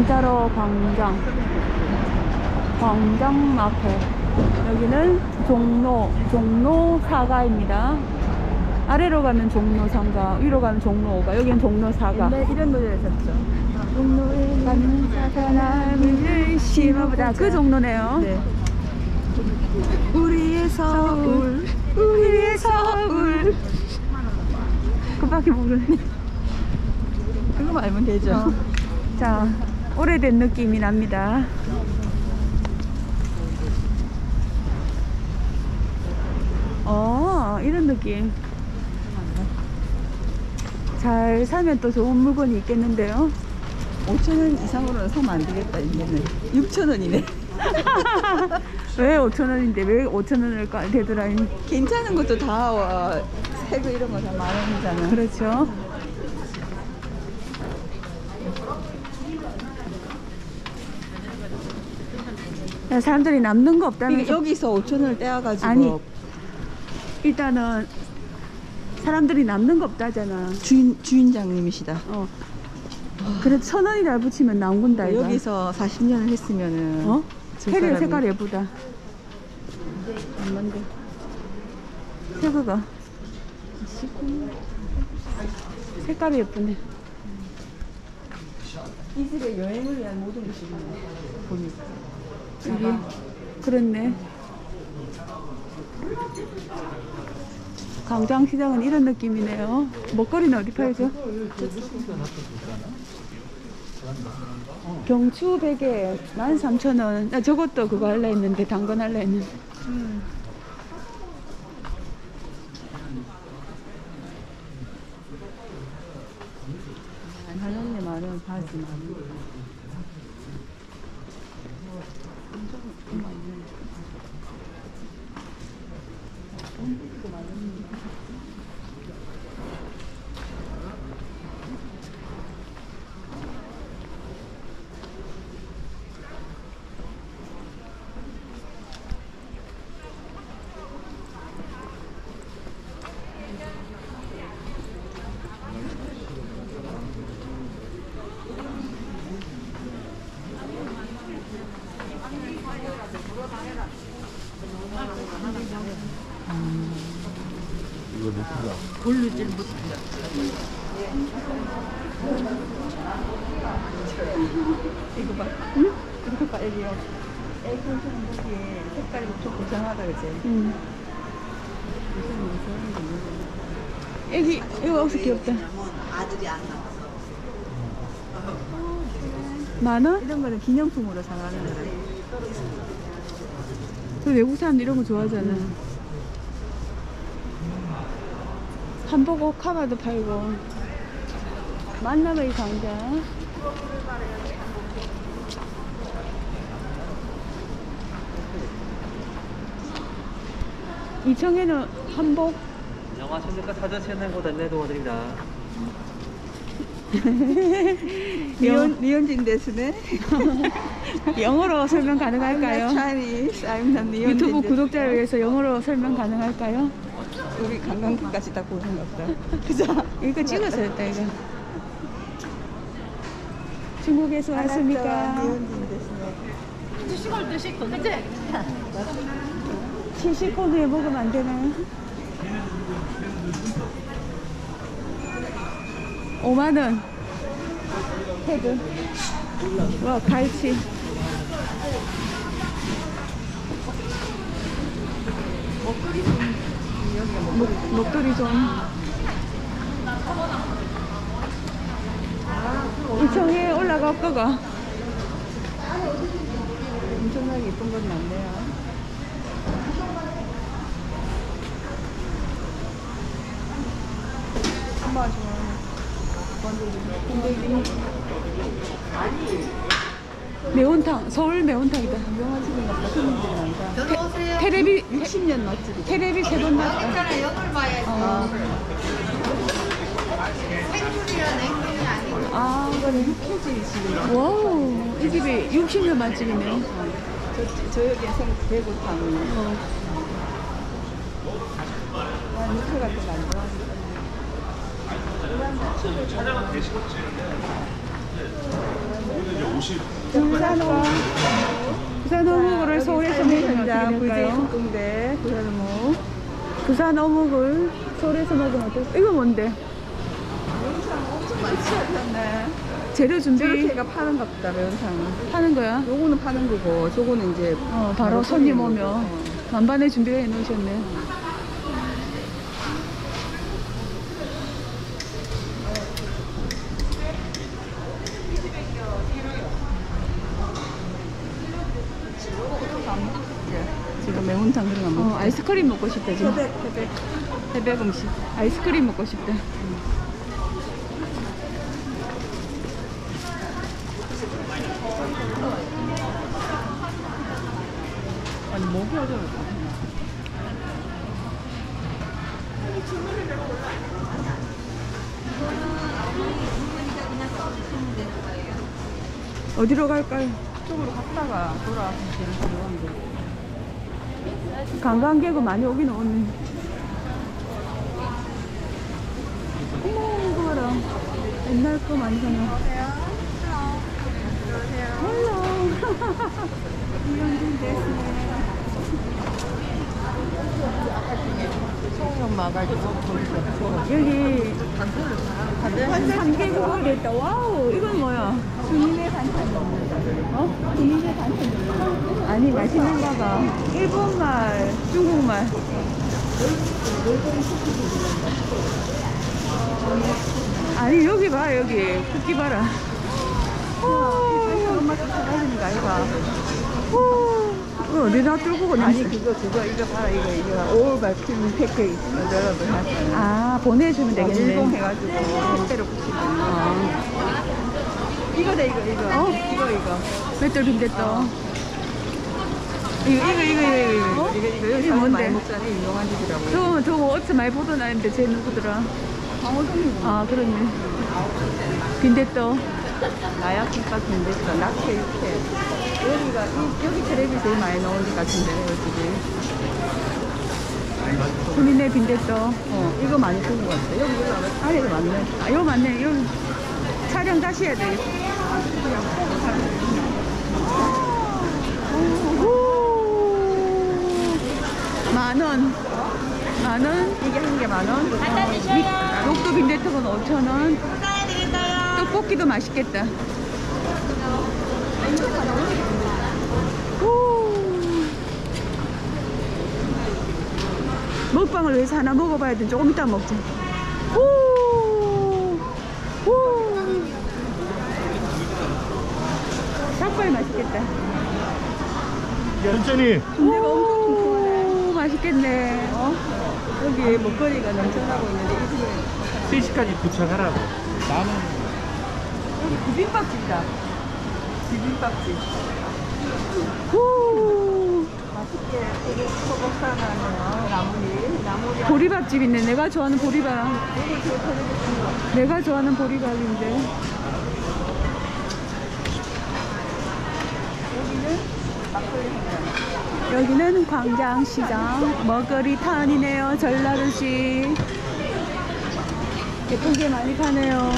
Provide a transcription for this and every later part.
한자로 광장 광장 앞에. 여기는 종로 종로 사가입니다. 아래로 가면 종로 상가 위로 가면 종로 5가 여기는 종로 사가. 이런 노래를 썼죠. 종로에 가는 사람을 심어보자. 그 종로네요. 네. 우리의 서울, 우리의 서울. 그밖에 모르네. 그거 알면 되죠. 어. 자 오래된 느낌이 납니다 어 이런 느낌 잘 사면 또 좋은 물건이 있겠는데요 5천 원 이상으로는 사면 안 되겠다 이제는. 6천 원이네. 왜 5천원인데 왜 5천원을 되더라니 괜찮은 것도 다 와. 새거 이런 거 다 만 원이잖아. 그렇죠 사람들이 남는 거 이게 없다면서 여기서 5천 원을 떼어가지고 아니. 일단은 사람들이 남는 거 없다잖아 주인 주인장님이시다. 어. 그래도 천 원이라 붙이면 나온다 이거. 여기서 40년을 했으면은 어? 사람이- 색깔 예쁘다. 얼만데? 새거가. 색깔이 예쁘네. 이 집에 여행을 위한 모든 것이 있네. 보니까. 여기. 그렇네. 광장시장은 이런 느낌이네요. 먹거리는 어디 팔죠? 경추 베개 13,000원. 나 저것도 그거 할라 했는데, 당근 할라 했는데. 한 원에 만원 바지 만 원. 이거 봐. 응? 이거 봐, 여기요. 애기 손목이 색깔이 좀 고상하다, 그지? 무슨 애기, 이거 옷이 귀엽다. 만 원? 이런 거는 기념품으로 사가는 거라. 저 외국 사람들 이런 거 좋아하잖아. 한복 옷 카바도 팔고. 만남의 광장. 이청에는 한복 영화 천국과 사전 채널 곧 안내 도와드립니다. 리온, 리온진 데스네? 영어로 설명 가능할까요? Chinese. I'm not 유튜브. 구독자를 위해서 영어로 설명 가능할까요? 우리 관광객까지 다 보는 것 같다. 그죠? 이거 찍었어요, 다 이거. 중국에서 왔습니까? 리온진 데스네. 시시코드에 먹으면 안 되나요? 5만 원. 헤드. 와, 갈치. 목, 목도리 좀. 이청에 올라가 거가. 엄청나게 예쁜 건 많네요. 엄마가 좋아하는 건더기. 매운탕, 서울 매운탕이다. 유명한 집인 것 같다. 손님들이 많다. 테레비, 60년 맛집이다. 테레비 세 번 나왔다. 있잖아 여덟 봐야지 아, 생물이라 냉동이 아니고 아, 이거는 육회집이 지금. wow, 이 집이 60년 맛집이네. 저, 저 여기 생 대구탕. 어. 난 육회 같은 거안 좋아하니까. 촬영은 되시겠지. 오늘 이제 부산 어묵. 부산 어묵을 서울에서 먹으면 어떻게 될까요? 국공대 부산어묵. 부산 어묵을 서울에서 먹으면 어떨까? 이거 뭔데? 네. 재료 준비 저렇게가 파는 겁니다 매운탕은. 하는 거야? 요거는 파는 거고 저거는 이제 어, 바로 손님 오면 거고. 만반의 준비가 해 놓으셨네. 지금 매운탕 그런 거 어, 먹고. 아이스크림 먹고 싶다 지금. 태백 태백. 해백 음식. 아이스크림 먹고 싶다. 아니 같아. 어디로 갈까요? 쪽으로 갔다가 돌아와서 제일 좋은데. 관광객은 많이 오긴 오네. 어머, 이거 봐라. 옛날 거 많이 사네. 헬로. 이현진 여기 삼계국을 했다. 와우, 이건 뭐야? 주민의 반찬. 어? 주민의 반찬. 아니, 맛있는가 봐. 일본말, 중국말. 아니, 여기 봐, 여기. 쿠키 봐라. 오, 엄마 쫓아다니는 거 아이가? 오, 이거 어디다 뚫고? 아니 그거 그거 이거 봐라 이거 이거 올 발품 패키지 여러분 하잖아. 아, 보내주면 되겠네. 일본 해가지고 택배로 붙이고. 어. 이거다 이거 이거. 어? 이거 이거. 맷돌 빈대떡. 이거 이거 이거 이거 이거 어? 이거 이거 여기 사람 뭔데? 많이 먹잖아 유명한 집이라고. 저거, 저거 어디서 많이 보던 아인데 쟤 누구더라? 강호동이 아, 그렇네. 빈대떡. 나약 김밥 된댔어 낙태 육회. 여기가 이, 여기 테레비 제일 많이 나온 집 같은데 여기. 수민의 빈대떡. 어 이거 많이 쓰는 것 같아. 여기 여기 안에도 많네. 아, 이거 맞네. 이거 촬영 다시 해야 되겠다. 만 원. 만 원. 이게 한 개 만 원. 미- 녹두 빈대떡은 5천 원. 떡볶이도 맛있겠다. 오. 먹방을 위해서 하나 먹어봐야 돼. 조금 이따 먹자. 오. 오. 닭발 맛있겠다. 천천히 엄청 맛있겠네. 어? 여기 먹거리가 넘쳐나고 있는데 이 집에 3시까지 도착하라고 나는 여기 비빔밥집이다. 비빔밥집. 오. 맛있게 되게 소복사나네요. 나물이. 나물이. 보리밥집 있네. 내가 좋아하는 보리밥. 터지겠습니다. 내가 좋아하는 보리밥인데. 여기는 막걸리 한 잔. 여기는 광장시장 먹거리 탄이네요. 전라도시. 예쁜 게 많이 파네요.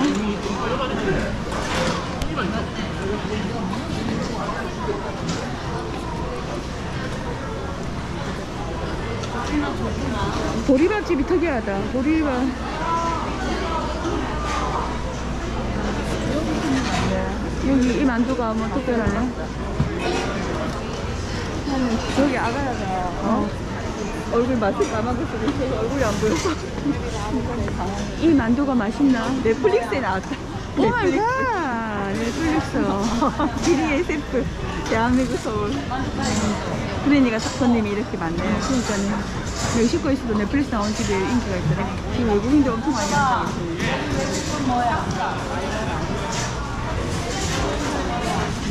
보리밥집이 특이하다. 보리밥. 여기 이 만두가 뭐 특별하네. 저기 아가야가 어? 얼굴 마스크 까마귀 쓰고 있어서 얼굴이 안 보여서 이 만두가 맛있나? Netflix에 나왔다 oh my God! Netflix. 길 위의 셰프 대한민국 서울 그러니까 손님이 이렇게 많네요 그러니까요. 멕시코에서도 넷플릭스 나온 집에 인기가 있더래. 지금 외국인들 엄청 많이 한다고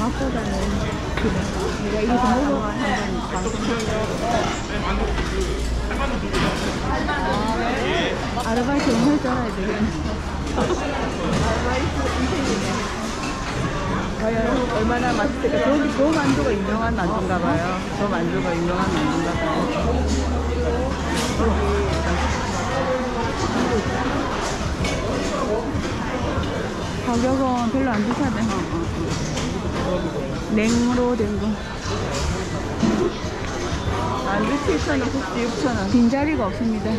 맛보다는. 내가 이거 좀 먹어. 한번 방송 아르바이트 줄 알아야 돼. 과연 얼마나 맛있을까 저기 저 만두가 유명한 만두인가 봐요 저 만두가 유명한 만두인가 봐요 가격은 별로 안 비싸네. 냉으로 된 거. 만두 7,000원, 국수 6,000원. 빈자리가 없습니다.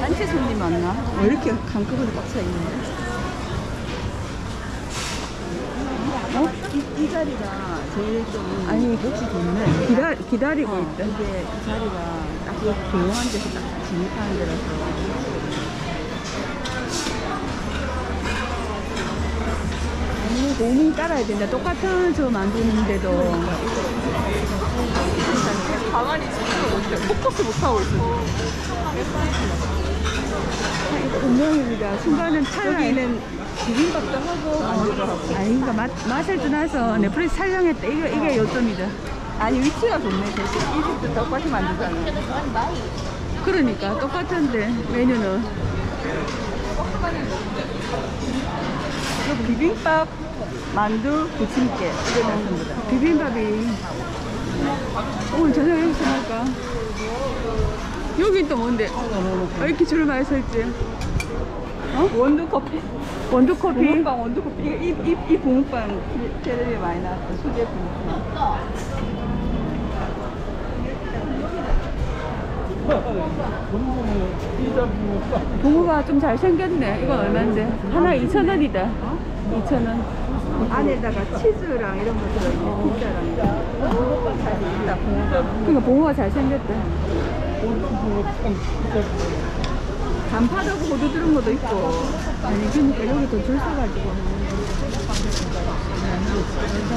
단체 손님 많나? 왜 이렇게 한꺼번에 꽉차 있는데? 어? 이, 이 자리가 제일 좀 아니, 몫이 좋네. 기다, 기다리고 어, 있다. 이게 이 자리가 딱 조용한 데서 딱 진입하는 데라서. 고민 따라야 된다. 똑같은 저 만드는데도. 가만히 있으면 포커스 못하고 있어. 운명입니다. 순간은 찰나에. 여기는 비빔밥도 하고 만두도 하고. 아니, 그러니까 맛, 맛을 떠나서 넷플릭스 촬영했다. 이게, 이게 요점이다. 아니 위치가 좋네. 대신 이 집도 떡볶이 만두잖아. 그러니까 똑같은데 메뉴는 비빔밥, 만두, 부침개 이게 다 전부 다. 비빔밥이 오늘 저녁 여기서 먹을까? 여긴 또 뭔데? 왜 이렇게 줄 많이 설지? 어? 원두 커피. 원두커피? 붕어빵 원두 커피. 이거 이, 이, 이 붕어빵 텔레비에 많이 나왔어. 수제 붕어빵. 붕어가 좀 잘생겼네. 이건 얼마인데? 하나 2,000원이다. 2,000원. 안에다가 치즈랑 이런 거 들어있네. 피자랑. 붕어빵 잘 있다. 붕어빵. 그러니까 붕어가 잘생겼다. 단팥하고 호두 들은 것도 있고. 아니, 그러니까 여기 더줄 서가지고.